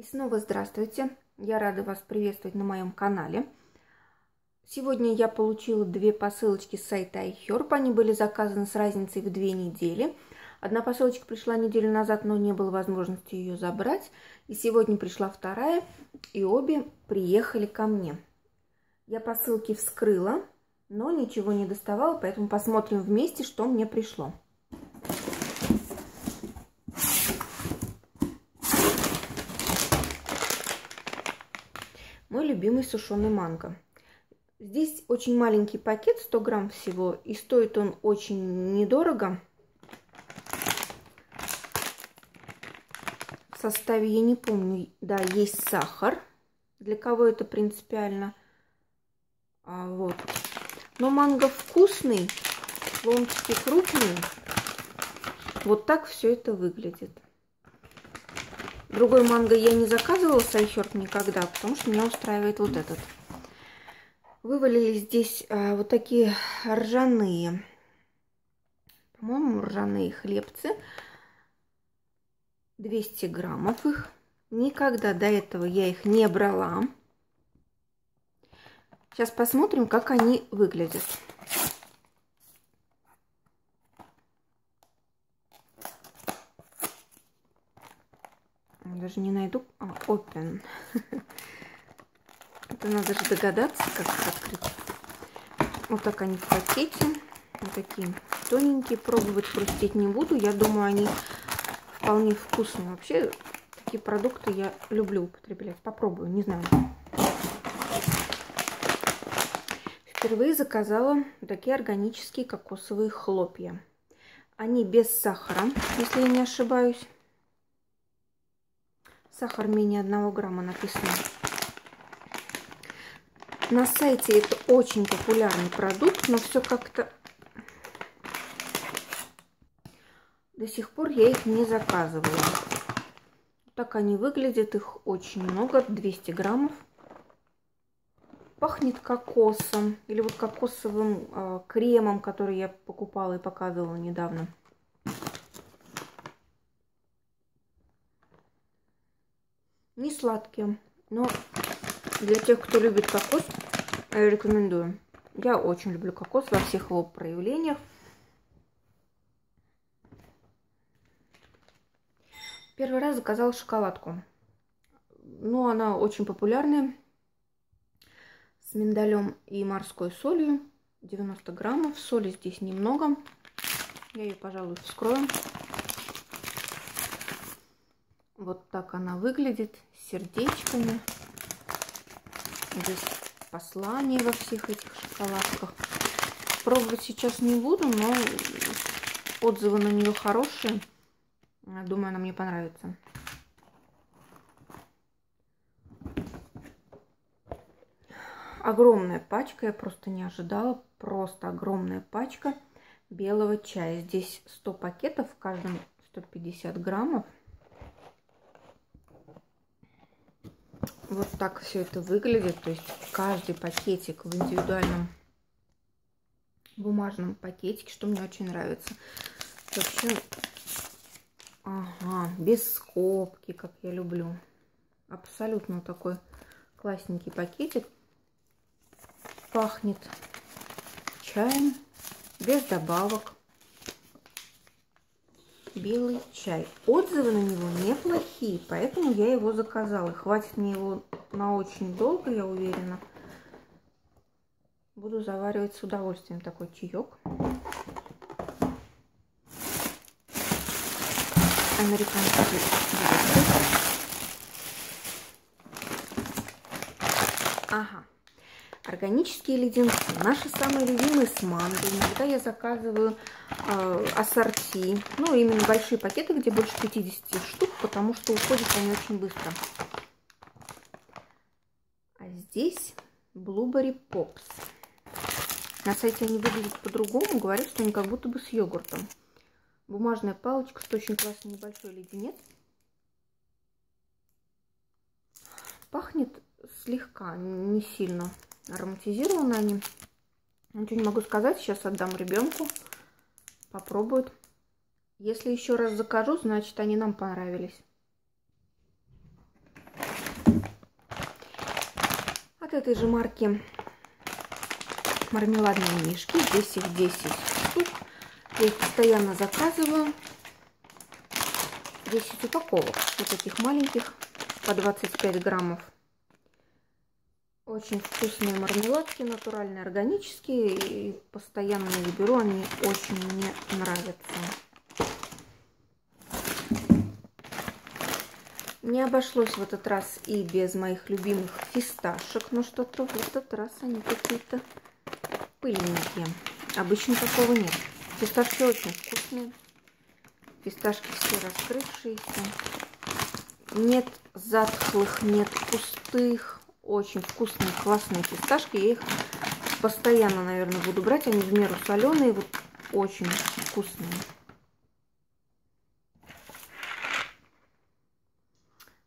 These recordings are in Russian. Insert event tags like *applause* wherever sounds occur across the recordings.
И снова здравствуйте! Я рада вас приветствовать на моем канале. Сегодня я получила две посылочки с сайта iHerb. Они были заказаны с разницей в две недели. Одна посылочка пришла неделю назад, но не было возможности ее забрать. И сегодня пришла вторая, и обе приехали ко мне. Я посылки вскрыла, но ничего не доставала, поэтому посмотрим вместе, что мне пришло. Любимый сушеный манго. Здесь очень маленький пакет, 100 грамм всего, и стоит он очень недорого. В составе, я не помню, да, есть сахар. Для кого это принципиально. А, вот. Но манго вкусный, ломтики крупные. Вот так все это выглядит. Другой манго я не заказывала с iHerb никогда, потому что меня устраивает вот этот. Вывалились здесь а, вот такие ржаные, по-моему, ржаные хлебцы. 200 граммов их. Никогда до этого я их не брала. Сейчас посмотрим, как они выглядят. Даже не найду. А, open. *laughs* Это надо же догадаться, как их открыть. Вот так они в пакете. Вот такие тоненькие. Пробовать хрустеть не буду. Я думаю, они вполне вкусные. Вообще, такие продукты я люблю употреблять. Попробую, не знаю. Впервые заказала такие органические кокосовые хлопья. Они без сахара, если я не ошибаюсь. Сахар менее 1 грамма написано. На сайте это очень популярный продукт, но все как-то... До сих пор я их не заказывала. Так они выглядят, их очень много, 200 граммов. Пахнет кокосом или вот кокосовым э, кремом, который я покупала и показывала недавно. Не сладкие, но для тех, кто любит кокос, рекомендую. Я очень люблю кокос во всех его проявлениях. Первый раз заказала шоколадку. Ну, она очень популярная. С миндалем и морской солью. 90 граммов. Соли здесь немного. Я ее, пожалуй, вскрою. Вот так она выглядит с сердечками. Здесь послание во всех этих шоколадках. Пробовать сейчас не буду, но отзывы на нее хорошие. Думаю, она мне понравится. Огромная пачка, я просто не ожидала. Просто огромная пачка белого чая. Здесь 100 пакетов, в каждом 150 граммов. Вот так все это выглядит. То есть каждый пакетик в индивидуальном бумажном пакетике, что мне очень нравится. Вообще, ага, без скобки, как я люблю. Абсолютно такой классненький пакетик. Пахнет чаем, без добавок белый чай. Отзывы на него неплохие, поэтому я его заказала. Хватит мне его на очень долго, я уверена. Буду заваривать с удовольствием такой чаек. Американский Ага. Органические леденцы. Наши самые любимые с манго. Иногда я заказываю э, ассорти. Ну, именно большие пакеты, где больше 50 штук, потому что уходят они очень быстро. А здесь Blueberry Pops. На сайте они выглядят по-другому. Говорят, что они как будто бы с йогуртом. Бумажная палочка, с очень классный небольшой леденец. Пахнет слегка, не сильно ароматизированы они. Ничего не могу сказать, сейчас отдам ребенку, попробует. Если еще раз закажу, значит они нам понравились. От этой же марки мармеладные мишки. Здесь их 10 штук. Я их постоянно заказываю. 10 упаковок вот таких маленьких по 25 граммов. Очень вкусные мармеладки, натуральные, органические. И постоянно их беру, они очень мне нравятся. Не обошлось в этот раз и без моих любимых фисташек, но что-то в этот раз они какие-то пыльненькие. Обычно такого нет. Фисташки очень вкусные. Фисташки все раскрывшиеся. Нет затхлых, нет пустых. Очень вкусные, классные фисташки. Я их постоянно, наверное, буду брать. Они в меру соленые, вот очень вкусные.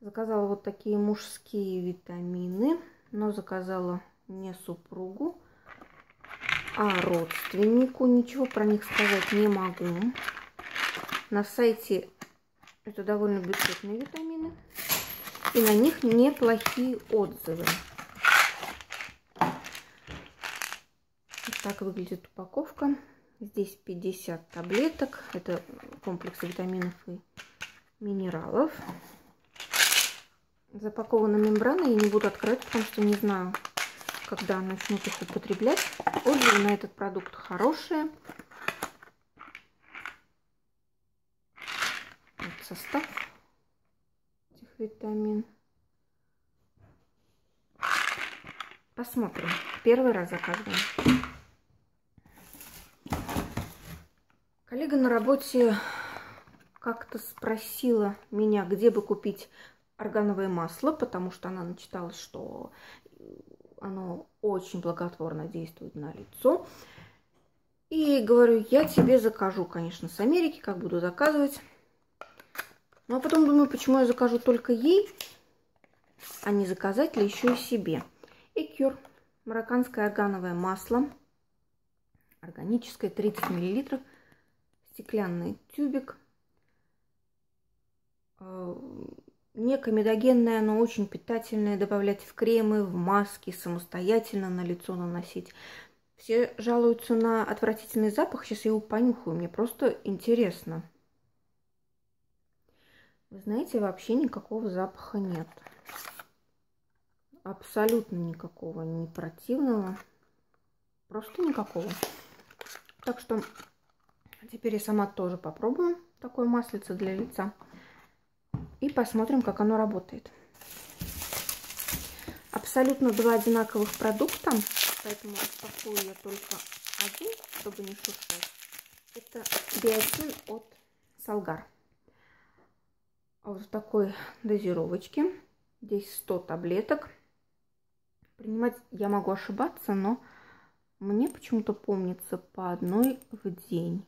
Заказала вот такие мужские витамины, но заказала не супругу, а родственнику. Ничего про них сказать не могу. На сайте это довольно бюджетные витамины. И на них неплохие отзывы. Вот так выглядит упаковка. Здесь 50 таблеток. Это комплекс витаминов и минералов. Запакована мембрана. Я не буду открывать, потому что не знаю, когда начнут их употреблять. Отзывы на этот продукт хорошие. Вот состав витамин. Посмотрим. Первый раз заказываем. Коллега на работе как-то спросила меня, где бы купить органовое масло, потому что она начиталась, что оно очень благотворно действует на лицо. И говорю, я тебе закажу, конечно, с Америки, как буду заказывать. Ну, а потом думаю, почему я закажу только ей, а не заказать ли еще и себе. Экюр, марокканское органовое масло, органическое, 30 мл, стеклянный тюбик. Э, не комедогенное, но очень питательное. Добавлять в кремы, в маски, самостоятельно на лицо наносить. Все жалуются на отвратительный запах. Сейчас я его понюхаю. Мне просто интересно. Вы знаете, вообще никакого запаха нет. Абсолютно никакого. Не противного. Просто никакого. Так что теперь я сама тоже попробую такое маслице для лица. И посмотрим, как оно работает. Абсолютно два одинаковых продукта, поэтому распакую я только один, чтобы не шуршать. Это биотин от Салгар. Вот в такой дозировочке. Здесь 100 таблеток. Принимать я могу ошибаться, но мне почему-то помнится по одной в день.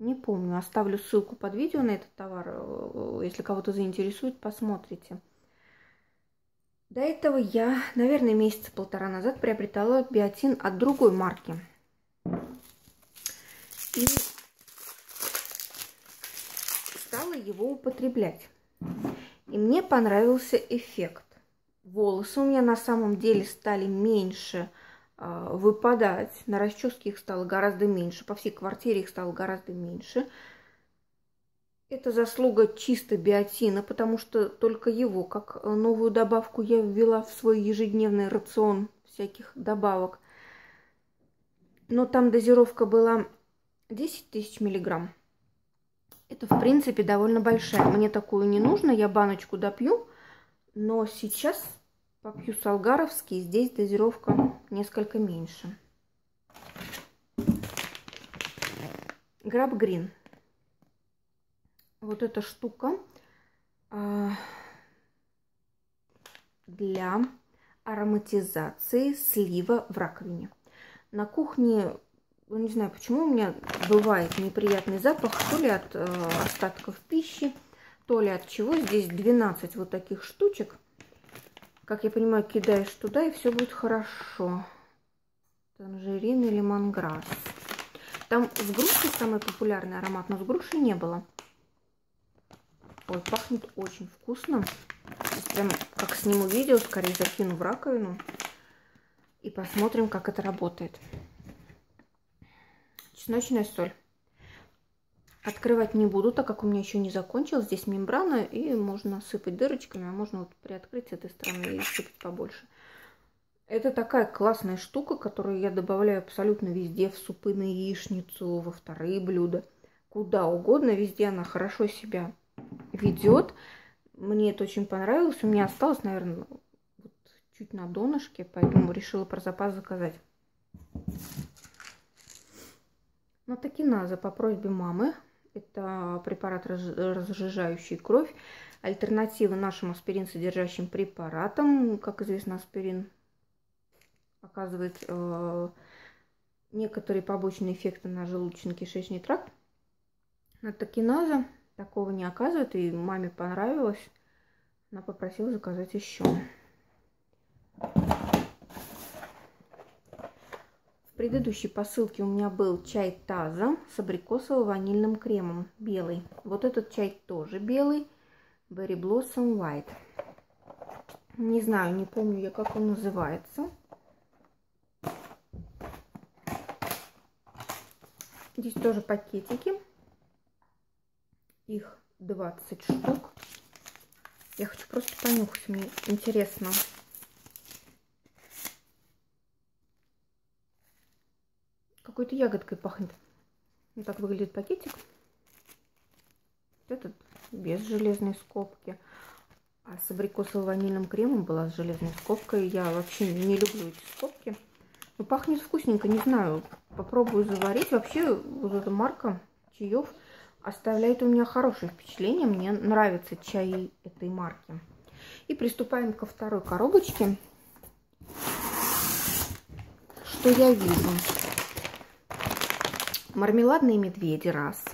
Не помню. Оставлю ссылку под видео на этот товар. Э, если кого-то заинтересует, посмотрите. До этого я, наверное, месяца полтора назад приобретала биотин от другой марки. И стала его употреблять. И мне понравился эффект. Волосы у меня на самом деле стали меньше а, выпадать. На расческе их стало гораздо меньше. По всей квартире их стало гораздо меньше. Это заслуга чисто биотина, потому что только его, как новую добавку, я ввела в свой ежедневный рацион всяких добавок. Но там дозировка была 10 тысяч миллиграмм. Это, в принципе, довольно большая. Мне такую не нужно, я баночку допью. Но сейчас попью салгаровский, здесь дозировка несколько меньше. Граб Грин. Вот эта штука а, для ароматизации слива в раковине. На кухне не знаю, почему у меня бывает неприятный запах, то ли от э, остатков пищи, то ли от чего. Здесь 12 вот таких штучек. Как я понимаю, кидаешь туда, и все будет хорошо. Танжерин или манграсс. Там с грушей самый популярный аромат, но с грушей не было. Ой, пахнет очень вкусно. Прям как сниму видео, скорее закину в раковину. И посмотрим, как это работает. Чесночная соль. Открывать не буду, так как у меня еще не закончилось. Здесь мембрана, и можно сыпать дырочками, а можно вот приоткрыть с этой стороны и сыпать побольше. Это такая классная штука, которую я добавляю абсолютно везде, в супы на яичницу, во вторые блюда. Куда угодно, везде она хорошо себя ведет. Мне это очень понравилось. У меня осталось, наверное, вот чуть на донышке, поэтому решила про запас заказать. Натокиназа по просьбе мамы. Это препарат, разжижающий кровь. Альтернатива нашим аспирин содержащим препаратам. Как известно, аспирин оказывает э, некоторые побочные эффекты на желудочно-кишечный тракт. Натокиназа такого не оказывает, и маме понравилось. Она попросила заказать еще. Предыдущей посылке у меня был чай Таза с абрикосово-ванильным кремом, белый. Вот этот чай тоже белый, Berry Blossom White. Не знаю, не помню я, как он называется. Здесь тоже пакетики. Их 20 штук. Я хочу просто понюхать, мне интересно. Какой-то ягодкой пахнет. Вот так выглядит пакетик. Этот без железной скобки. А с абрикосово-ванильным кремом была с железной скобкой. Я вообще не люблю эти скобки. Но пахнет вкусненько, не знаю. Попробую заварить. Вообще вот эта марка чаев оставляет у меня хорошее впечатление. Мне нравится чай этой марки. И приступаем ко второй коробочке. Что я вижу? Мармеладные медведи раз.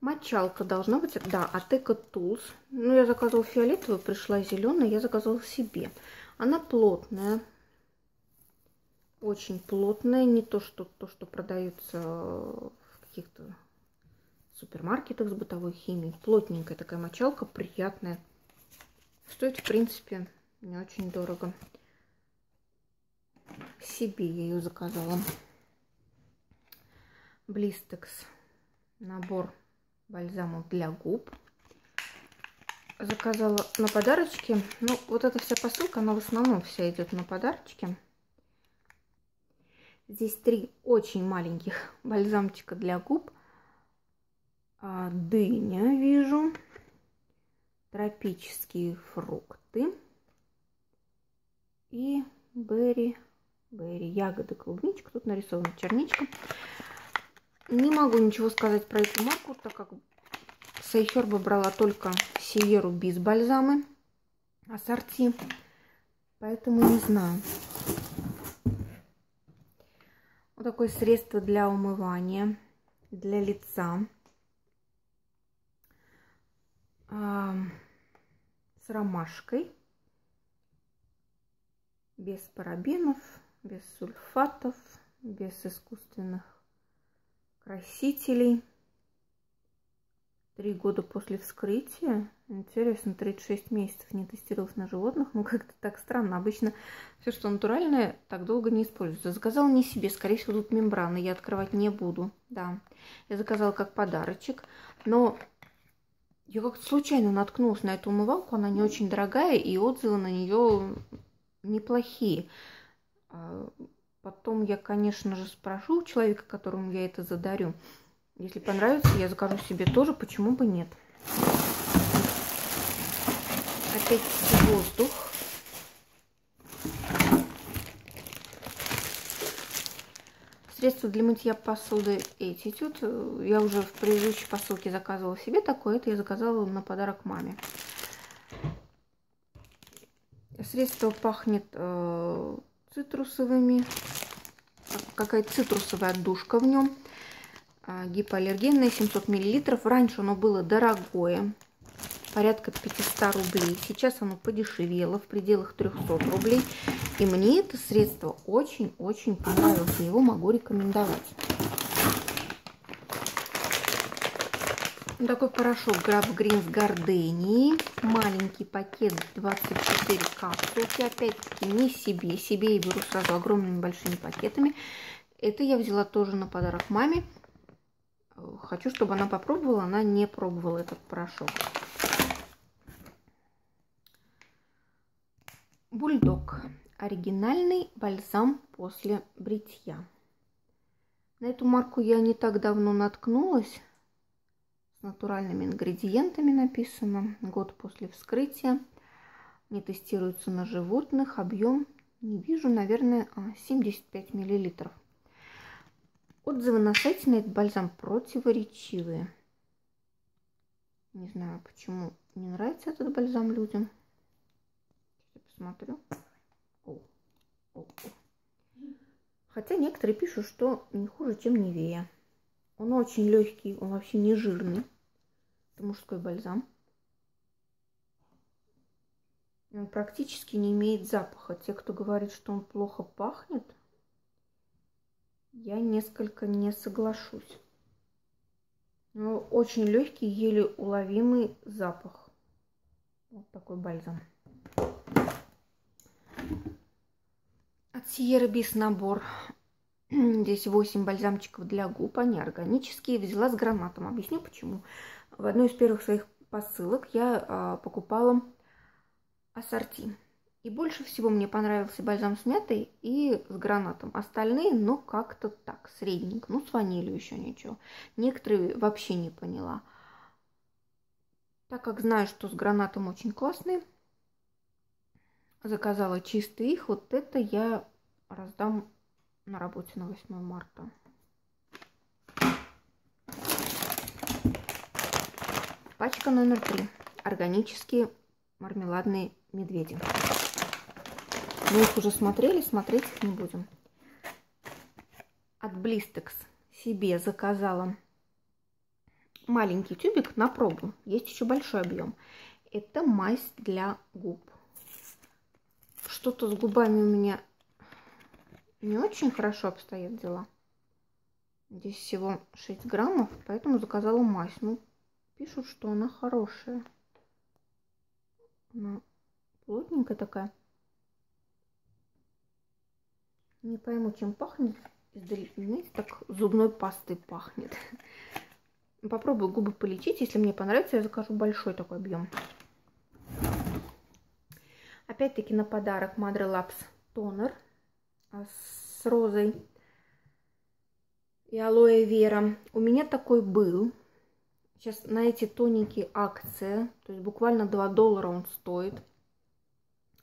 Мочалка должна быть, да, от Eco Tools. Ну, я заказывала фиолетовую, пришла зеленая, я заказывала себе. Она плотная, очень плотная, не то, что то, что продается в каких-то супермаркетах с бытовой химией. Плотненькая такая мочалка, приятная. Стоит, в принципе, не очень дорого. Себе я ее заказала. Блистекс. Набор бальзамов для губ. Заказала на подарочки. Ну, вот эта вся посылка, она в основном вся идет на подарочки. Здесь три очень маленьких *laughs* бальзамчика для губ. А, дыня вижу. Тропические фрукты. И берри, берри, ягоды, клубничка. Тут нарисована черничка. Не могу ничего сказать про эту марку, так как Сейхерба брала только Сиеру без бальзамы ассорти. Поэтому не знаю. Вот такое средство для умывания, для лица. А, с ромашкой. Без парабенов, без сульфатов, без искусственных красителей. Три года после вскрытия. Интересно, 36 месяцев не тестировалось на животных. Ну, как-то так странно. Обычно все, что натуральное, так долго не используется. Заказала не себе, скорее всего, тут мембраны. Я открывать не буду. Да, я заказала как подарочек. Но я как-то случайно наткнулась на эту умывалку. Она не очень дорогая, и отзывы на нее неплохие. А потом я, конечно же, спрошу у человека, которому я это задарю. Если понравится, я закажу себе тоже, почему бы нет. Опять воздух. Средство для мытья посуды Attitude. Я уже в предыдущей посылке заказывала себе такое. Это я заказала на подарок маме. Средство пахнет э, цитрусовыми. Какая-то цитрусовая отдушка в нем. А, гипоаллергенное 700 миллилитров. Раньше оно было дорогое, порядка 500 рублей. Сейчас оно подешевело в пределах 300 рублей. И мне это средство очень-очень понравилось. Его могу рекомендовать. Такой порошок Граф Грин с горденией. Маленький пакет 24 капсулки. Опять-таки не себе. Себе я беру сразу огромными большими пакетами. Это я взяла тоже на подарок маме. Хочу, чтобы она попробовала. Она не пробовала этот порошок. Бульдог. Оригинальный бальзам после бритья. На эту марку я не так давно наткнулась с натуральными ингредиентами написано. Год после вскрытия. Не тестируется на животных. Объем не вижу, наверное, 75 а, миллилитров. Отзывы на сайте на этот бальзам противоречивые. Не знаю, почему не нравится этот бальзам людям. Я посмотрю. О, о, о. Хотя некоторые пишут, что не хуже, чем Невея. Он очень легкий, он вообще не жирный. Это мужской бальзам. Он практически не имеет запаха. Те, кто говорит, что он плохо пахнет, я несколько не соглашусь. Но очень легкий, еле уловимый запах. Вот такой бальзам. От Sierra Bis набор Здесь 8 бальзамчиков для губ, они органические. Взяла с гранатом. Объясню почему. В одной из первых своих посылок я а, покупала ассорти. И больше всего мне понравился бальзам с мятой и с гранатом. Остальные, ну, как-то так, средненько. Ну, с ванилью еще ничего. Некоторые вообще не поняла. Так как знаю, что с гранатом очень классные, заказала чистый их. Вот это я раздам на работе на 8 марта. Пачка номер три. Органические мармеладные медведи. Мы их уже смотрели, смотреть их не будем. От Blistex себе заказала маленький тюбик на пробу. Есть еще большой объем. Это мазь для губ. Что-то с губами у меня не очень хорошо обстоят дела. Здесь всего 6 граммов, поэтому заказала мазь. Ну, пишут, что она хорошая. Она плотненькая такая. Не пойму, чем пахнет. Знаете, так зубной пастой пахнет. Попробую губы полечить. Если мне понравится, я закажу большой такой объем. Опять-таки на подарок Madre Labs тонер с розой и алоэ вера. У меня такой был. Сейчас на эти тоненькие акции, то есть буквально 2 доллара он стоит.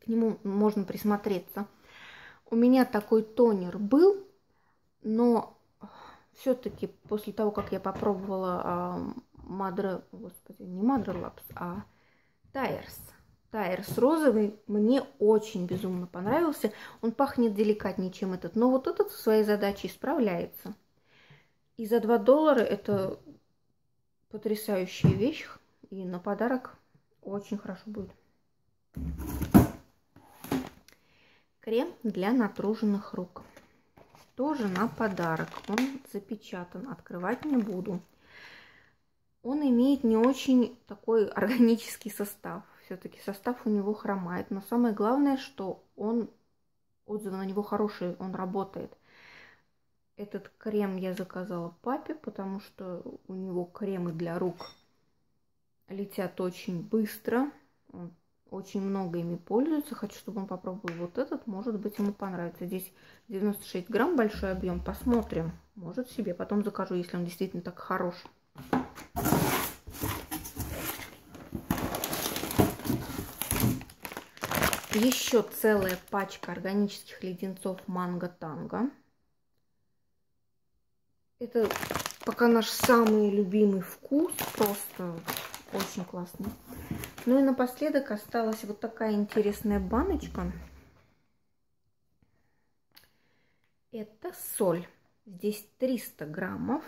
К нему можно присмотреться. У меня такой тонер был, но все-таки после того, как я попробовала а, Madre, господи, не Madre Labs, а Tires, Тайрс розовый мне очень безумно понравился. Он пахнет деликатнее, чем этот. Но вот этот со своей задачей справляется. И за 2 доллара это потрясающая вещь. И на подарок очень хорошо будет. Крем для натруженных рук. Тоже на подарок. Он запечатан. Открывать не буду. Он имеет не очень такой органический состав все-таки состав у него хромает. Но самое главное, что он, отзывы на него хорошие, он работает. Этот крем я заказала папе, потому что у него кремы для рук летят очень быстро. Он очень много ими пользуется. Хочу, чтобы он попробовал вот этот. Может быть, ему понравится. Здесь 96 грамм, большой объем. Посмотрим. Может себе. Потом закажу, если он действительно так хорош. Еще целая пачка органических леденцов манго танго. Это пока наш самый любимый вкус. Просто очень классный. Ну и напоследок осталась вот такая интересная баночка. Это соль. Здесь 300 граммов.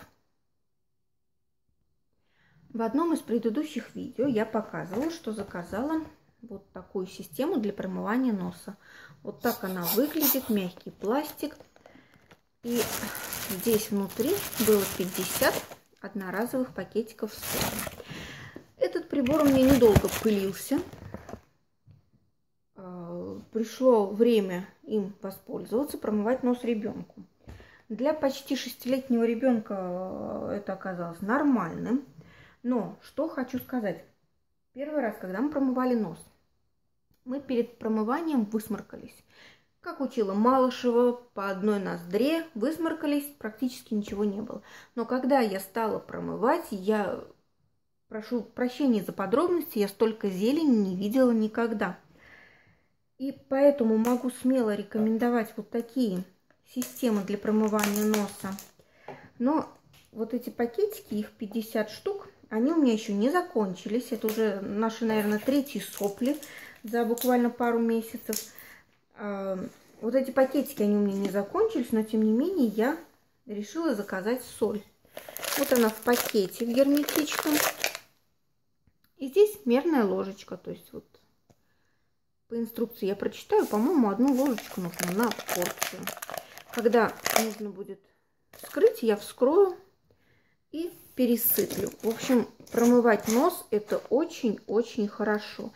В одном из предыдущих видео я показывала, что заказала вот такую систему для промывания носа. Вот так она выглядит, мягкий пластик. И здесь внутри было 50, одноразовых пакетиков соли. Этот прибор у меня недолго пылился. А, пришло время им воспользоваться, промывать нос ребенку. Для почти шестилетнего ребенка э, это оказалось нормальным. Но что хочу сказать. Первый раз, когда мы промывали нос, мы перед промыванием высморкались. Как учила Малышева, по одной ноздре высморкались, практически ничего не было. Но когда я стала промывать, я прошу прощения за подробности, я столько зелени не видела никогда. И поэтому могу смело рекомендовать вот такие системы для промывания носа. Но вот эти пакетики, их 50 штук, они у меня еще не закончились. Это уже наши, наверное, третьи сопли за буквально пару месяцев. А, вот эти пакетики, они у меня не закончились, но тем не менее я решила заказать соль. Вот она в пакете в герметичном. И здесь мерная ложечка, то есть вот по инструкции я прочитаю, по-моему, одну ложечку нужно на порцию. Когда нужно будет вскрыть, я вскрою и пересыплю. В общем, промывать нос это очень-очень хорошо.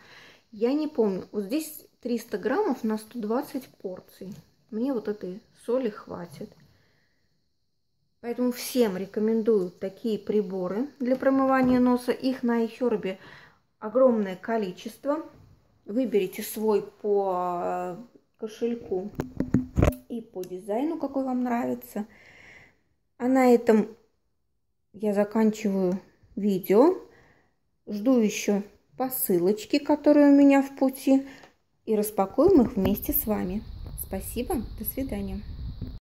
Я не помню, вот здесь 300 граммов на 120 порций. Мне вот этой соли хватит. Поэтому всем рекомендую такие приборы для промывания носа. Их на iHerb огромное количество. Выберите свой по э, кошельку и по дизайну, какой вам нравится. А на этом я заканчиваю видео. Жду еще посылочки, которые у меня в пути и распакуем их вместе с вами. Спасибо, до свидания.